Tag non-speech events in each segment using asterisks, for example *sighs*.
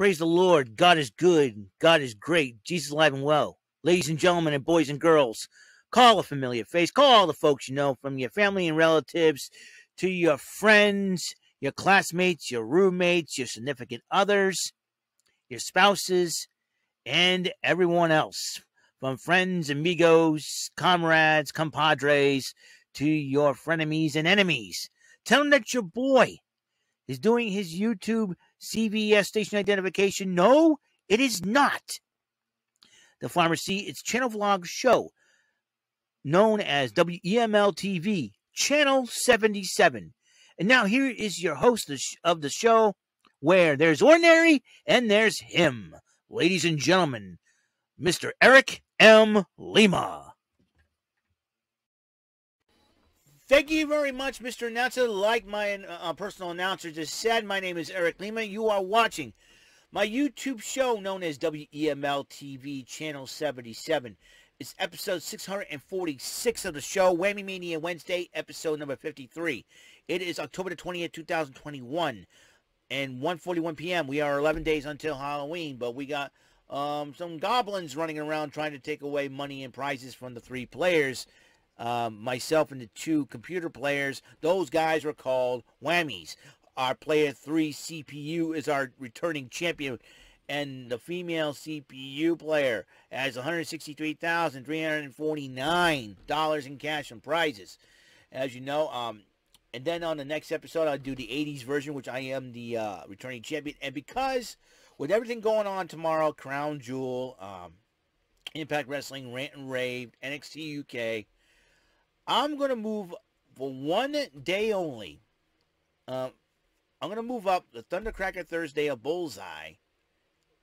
Praise the Lord. God is good. God is great. Jesus alive and well. Ladies and gentlemen, and boys and girls, call a familiar face. Call all the folks you know, from your family and relatives to your friends, your classmates, your roommates, your significant others, your spouses, and everyone else. From friends, amigos, comrades, compadres, to your frenemies and enemies. Tell them that your boy is doing his YouTube CVS station identification. No, it is not. The Pharmacy, its channel vlog show known as WEML TV, Channel 77. And now here is your host of the show, where there's ordinary and there's him. Ladies and gentlemen, Mr. Eric M. Lima. Thank you very much, Mr. Announcer. Like my uh, personal announcer just said, my name is Eric Lima. You are watching my YouTube show known as WEML TV Channel 77. It's episode 646 of the show, Whammy Mania Wednesday, episode number 53. It is October the 20th, 2021, and 1.41 p.m. We are 11 days until Halloween, but we got um, some goblins running around trying to take away money and prizes from the three players um, myself and the two computer players, those guys were called whammies. Our player three CPU is our returning champion, and the female CPU player has $163,349 in cash and prizes. As you know, um, and then on the next episode, I'll do the 80s version, which I am the uh, returning champion. And because with everything going on tomorrow, Crown Jewel, um, Impact Wrestling, Rant and Rave, NXT UK, I'm going to move for one day only. Uh, I'm going to move up the Thundercracker Thursday of Bullseye,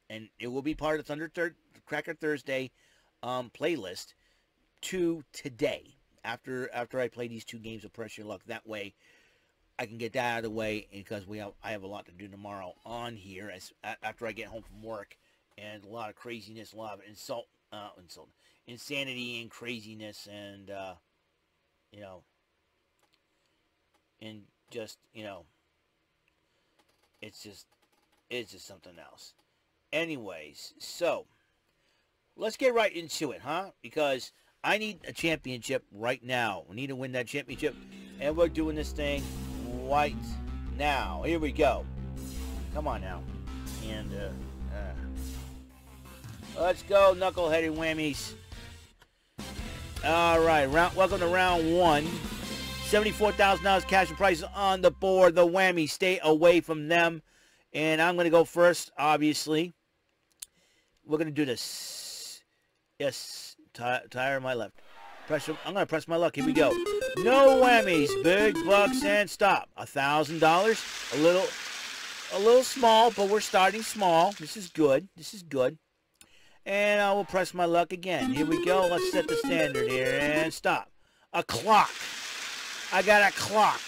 and it will be part of the Thundercracker Thursday um, playlist to today. After after I play these two games of Press Your Luck, that way I can get that out of the way because we have I have a lot to do tomorrow on here as after I get home from work and a lot of craziness, a lot of insult, uh, insult, insanity and craziness and. Uh, you know, and just, you know, it's just, it's just something else. Anyways, so, let's get right into it, huh? Because I need a championship right now. We need to win that championship, and we're doing this thing right now. Here we go. Come on now. And, uh, uh, let's go, knuckleheaded whammies. All right, round. Welcome to round one. Seventy-four thousand dollars cash and prizes on the board. The whammy. Stay away from them. And I'm going to go first. Obviously, we're going to do this. Yes, tire my left. Press. I'm going to press my luck. Here we go. No whammies. Big bucks and stop. A thousand dollars. A little, a little small, but we're starting small. This is good. This is good. And I will press my luck again. Here we go. Let's set the standard here. And stop. A clock. I got a clock.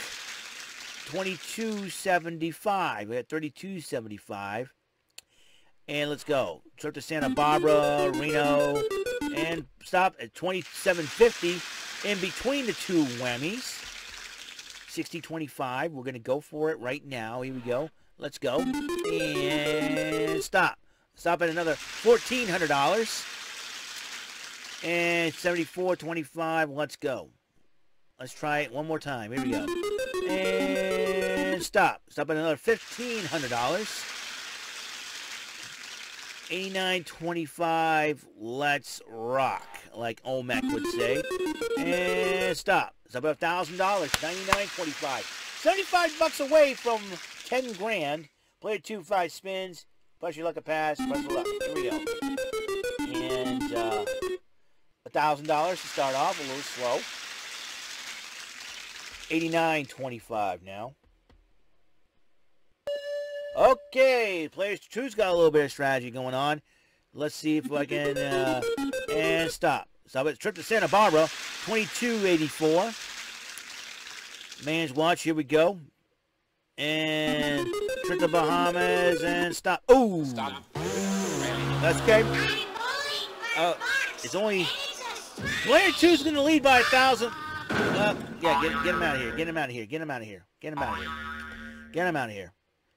2275. We got 3275. And let's go. Trip to Santa Barbara, Reno, and stop at 2750 in between the two whammies. 6025. We're going to go for it right now. Here we go. Let's go. And stop. Stop at another $1,400. And 74.25. Let's go. Let's try it one more time. Here we go. And stop. Stop at another $1,500. 89.25. Let's rock, like Olmec would say. And stop. Stop at $1,000. 99.25. 75 bucks away from 10 grand. Play two five spins. Plus your luck a pass. Plus your luck. Here we go. And uh, $1,000 to start off. A little slow. 89.25 now. Okay, players two's got a little bit of strategy going on. Let's see if I can uh, and stop. Stop it. Trip to Santa Barbara, 2284. Man's watch. Here we go. And to Bahamas and stop. Oh, stop. That's okay. Uh, it's only player two's going to lead by a thousand. Uh, yeah, get, get him out of here. Get him out of here. Get him out of here. Get him out of here. Get him out of here.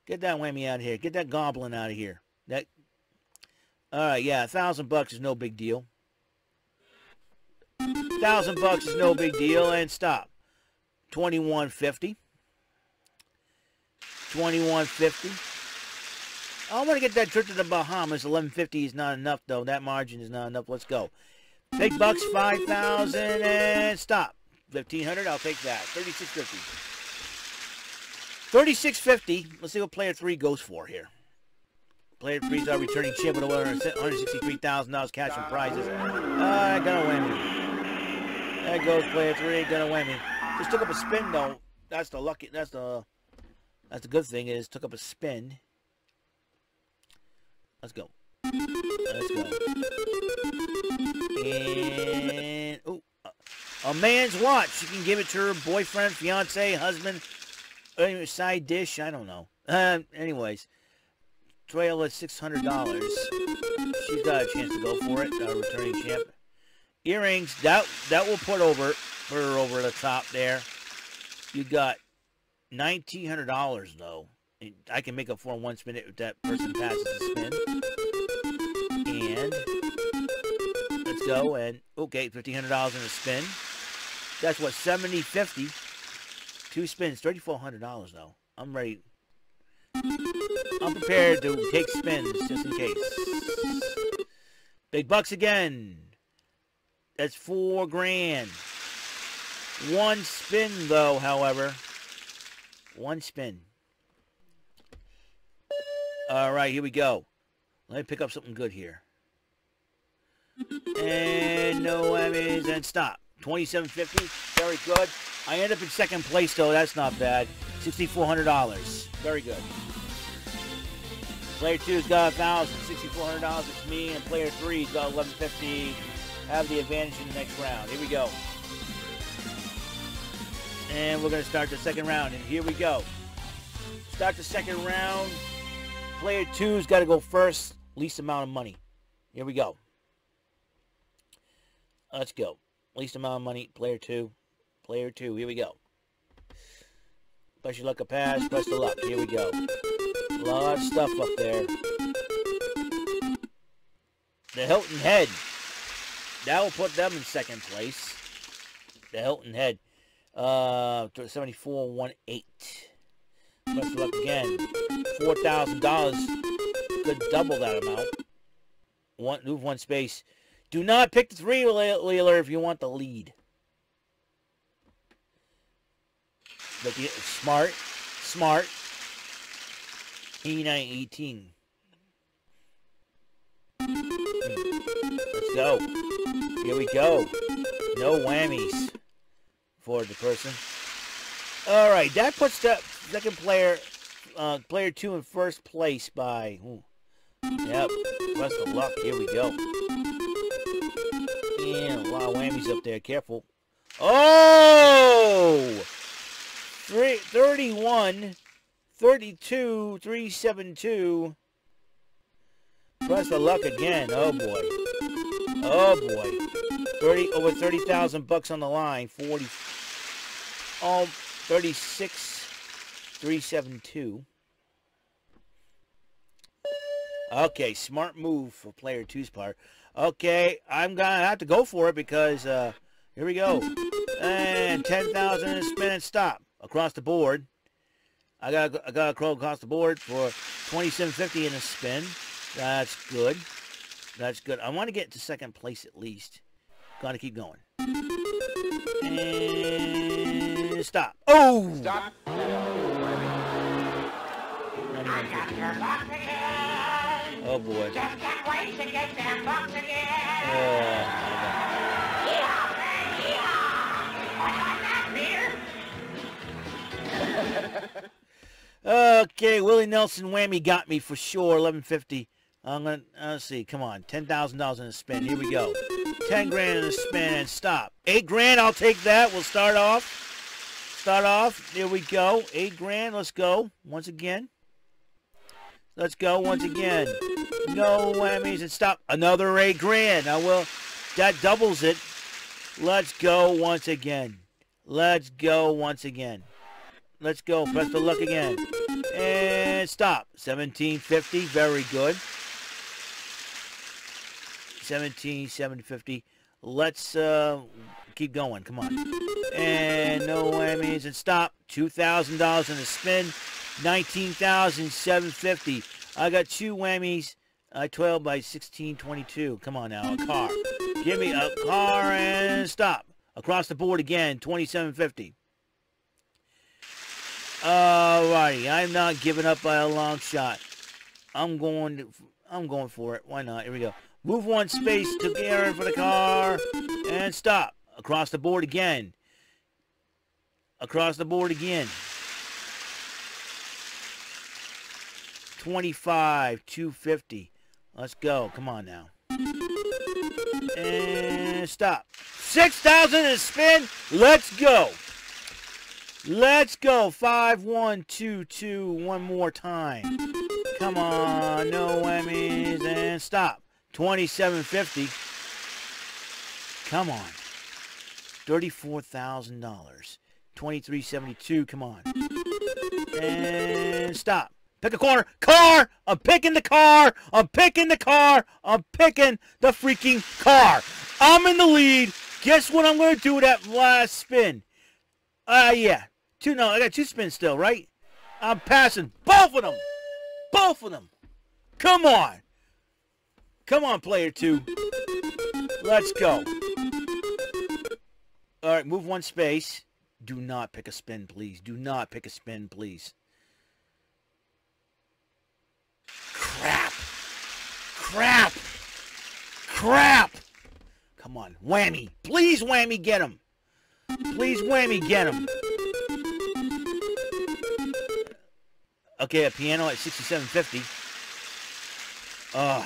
Get that whammy out of here. Get that goblin out of here. That. All right, yeah, a thousand bucks is no big deal. Thousand bucks is no big deal, and stop. Twenty-one fifty. Twenty-one fifty. I want to get that trip to the Bahamas. Eleven fifty is not enough, though. That margin is not enough. Let's go. Big bucks, five thousand, and stop. Fifteen hundred. I'll take that. Thirty-six fifty. Thirty-six fifty. Let's see what player three goes for here. Player three's our returning champ with one hundred sixty-three thousand dollars cash and prizes. Uh, gonna win me. There goes player three. Gonna win me. Just took up a spin though. That's the lucky. That's the. That's a good thing is took up a spin. Let's go. Let's go. And oh, a man's watch. You can give it to her boyfriend, fiance, husband, side dish. I don't know. Uh, anyways, trail six hundred dollars. She's got a chance to go for it. Uh, returning champ. Earrings. That that will put over put her over the top there. You got nineteen hundred dollars though. I can make up for one spin if that person passes the spin. And let's go and okay, fifteen hundred dollars in a spin. That's what seventy fifty. Two spins, thirty four hundred dollars though. I'm ready. I'm prepared to take spins just in case. Big bucks again. That's four grand. One spin though, however. One spin. All right, here we go. Let me pick up something good here. And no Emmys and stop. 2750 very good. I end up in second place though, that's not bad. $6,400, very good. Player two's got a thousand, $6,400, it's me, and player three's got 1150 have the advantage in the next round. Here we go. And we're going to start the second round, and here we go. Start the second round. Player two's got to go first, least amount of money. Here we go. Let's go. Least amount of money, player two. Player two, here we go. Best your luck a pass, Best the luck. Here we go. A lot of stuff up there. The Hilton Head. That will put them in second place. The Hilton Head. Uh, 7418. Press the luck again. $4,000. Could double that amount. One, move one space. Do not pick the three wheeler if you want the lead. Look, smart, smart. E918. Let's go. Here we go. No whammies for the person. All right, that puts the second player, uh, player two in first place by. Ooh, yep, rest of luck. Here we go. And a lot of whammies up there. Careful. Oh! Three, 31, 32, 372. Press the luck again. Oh, boy. Oh, boy. 30, over 30,000 bucks on the line. 40, oh, 36, 372. Okay, smart move for player two's part. Okay, I'm going to have to go for it because, uh, here we go. And 10,000 in a spin and stop across the board. I got I got a crow across the board for 2750 in a spin. That's good. That's good. I want to get to second place at least. Gotta keep going. And stop. Oh! Stop. Oh boy. Just can't wait to get that box again. Oh. okay, Willie Nelson whammy got me for sure. Eleven fifty. I'm gonna uh, let's see. Come on, ten thousand dollars in a spin. Here we go. Ten grand in a spin stop. Eight grand. I'll take that. We'll start off. Start off. Here we go. Eight grand. Let's go once again. Let's go once again. No whammies and stop. Another eight grand. I will. That doubles it. Let's go once again. Let's go once again. Let's go. Press the luck again. And stop. 1750. Very good. 17, 750. Let's uh, keep going. Come on. And no whammies and stop. $2,000 in the spin. 19,750. I got two whammies. I 12 by 1622. Come on now, a car. Give me a car and stop. Across the board again, 2750. Alrighty, I'm not giving up by a long shot. I'm going to, I'm going for it. Why not? Here we go. Move one space to Aaron for the car and stop. Across the board again. Across the board again. 25, 250. Let's go. Come on now. And stop. 6,000 and spin. Let's go. Let's go. 5, 1, 2, 2. One more time. Come on. No whammies. And stop. 2750. Come on. $34,000. 2372. Come on. And stop. Pick a corner. Car! I'm picking the car! I'm picking the car! I'm picking the freaking car! I'm in the lead. Guess what I'm going to do with that last spin? Uh, yeah. Two, no, I got two spins still, right? I'm passing both of them. Both of them. Come on. Come on, player two. Let's go. All right, move one space. Do not pick a spin, please. Do not pick a spin, please. Crap. Crap. Crap. Come on. Whammy. Please, whammy, get him. Please, whammy, get him. Okay, a piano at 6750. Ah.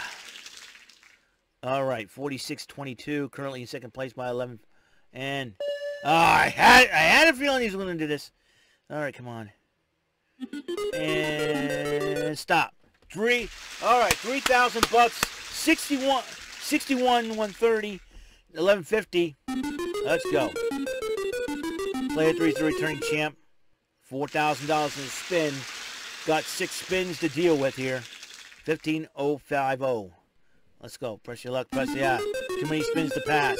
Uh, all right, 46-22, currently in second place by 11. And uh, I had I had a feeling he was going to do this. All right, come on. And stop. Three. All right, 3,000 bucks. 61, 61, 130, 1150. Let's go. Player three is the returning champ. $4,000 in a spin. Got six spins to deal with here. 15050. Let's go. Press your luck. Press the yeah. Too many spins to pass.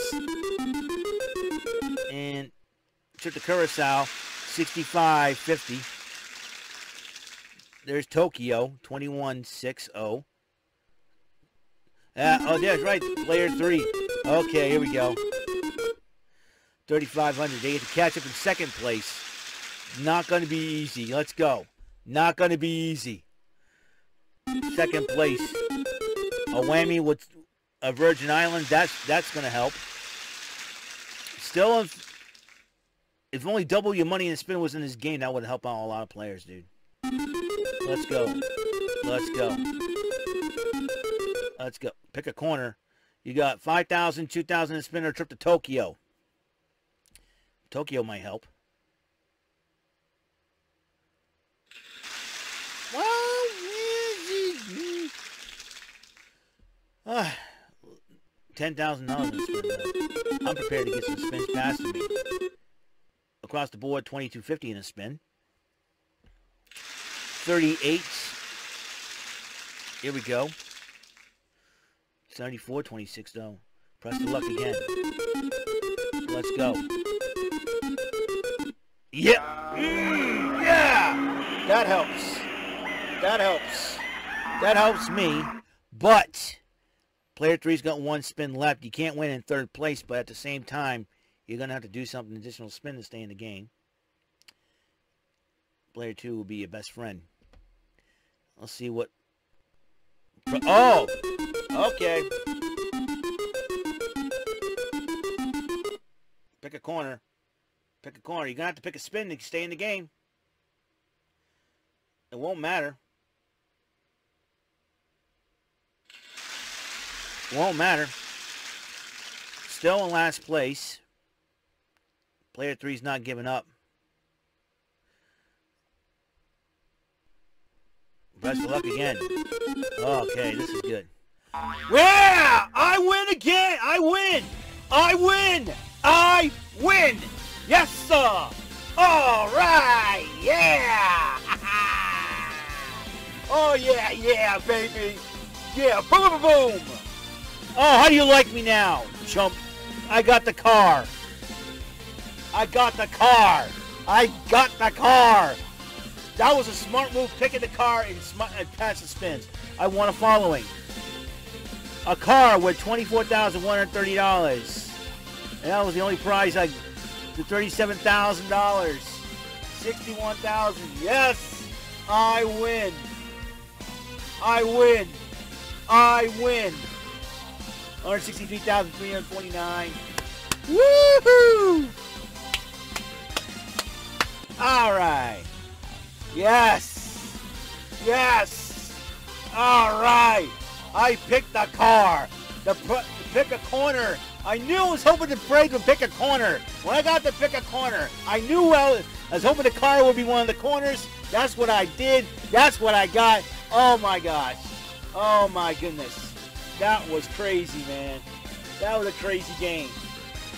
Trip to Curacao. 6550. There's Tokyo. 2160. Uh, oh, that's right. Player three. Okay, here we go. 3,500. They get to catch up in second place. Not going to be easy. Let's go. Not going to be easy. Second place. A whammy with a Virgin Island. That's that's going to help. Still, if, if only double your money in the spin was in this game, that would help out a lot of players, dude. Let's go. Let's go. Let's go. Pick a corner. You got 5,000, 2,000 in spinner trip to Tokyo. Tokyo might help. Uh, *sighs* Ten thousand dollars in spin. I'm prepared to get some spins past me. Across the board, twenty two fifty in a spin. Thirty eight. Here we go. 74, 26 though. Press the luck again. Let's go. Yeah. Mm, yeah. That helps. That helps. That helps me. But player three's got one spin left. You can't win in third place, but at the same time, you're going to have to do something additional spin to stay in the game. Player two will be your best friend. Let's see what... Oh! Okay. Pick a corner. Pick a corner. You're going to have to pick a spin to stay in the game. It won't matter. Won't matter. Still in last place. Player three's not giving up. Best of luck again. Okay, this is good. Yeah! I win again! I win! I win! I win! Yes, sir! All right! Yeah! *laughs* oh, yeah, yeah, baby! Yeah, boom, boom, boom! Oh, how do you like me now, chump? I got the car. I got the car. I got the car. That was a smart move, picking the car and, sm- and pass the spins. I won a following. A car with $24,130. And that was the only prize I... The $37,000. 61000 Yes! I win. I win. I win. 163,349. Woohoo! Yes. Yes. All right. I picked the car. The pick a corner. I knew I was hoping to break to pick a corner. When I got to pick a corner, I knew well I was hoping the car would be one of the corners. That's what I did. That's what I got. Oh my gosh. Oh my goodness. That was crazy, man. That was a crazy game.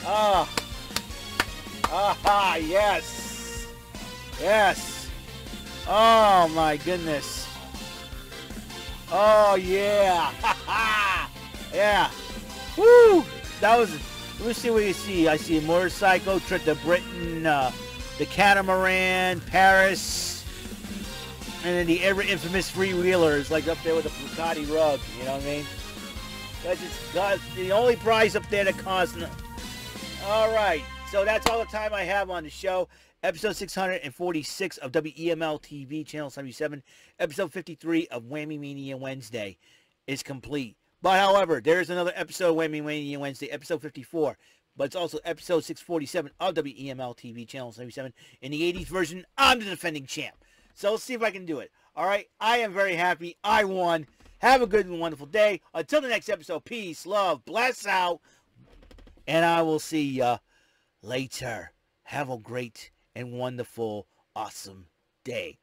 Ah. Ah, yes. Yes. Oh my goodness. Oh yeah. *laughs* yeah. Woo! That was. Let me see what you see. I see a motorcycle, trip to Britain, uh, the catamaran, Paris, and then the ever infamous freewheelers, like up there with the Bugatti rug. You know what I mean? That's just that's the only prize up there that costs. All right, so that's all the time I have on the show. Episode 646 of WEML TV, Channel 77. Episode 53 of Whammy Mania Wednesday is complete. But however, there is another episode of Whammy Mania Wednesday, episode 54. But it's also episode 647 of WEML TV, Channel 77. In the 80s version, I'm the defending champ. So let's see if I can do it. All right, I am very happy. I won. Have a good and wonderful day. Until the next episode, peace, love, bless out. And I will see ya later. Have a great and wonderful, awesome day.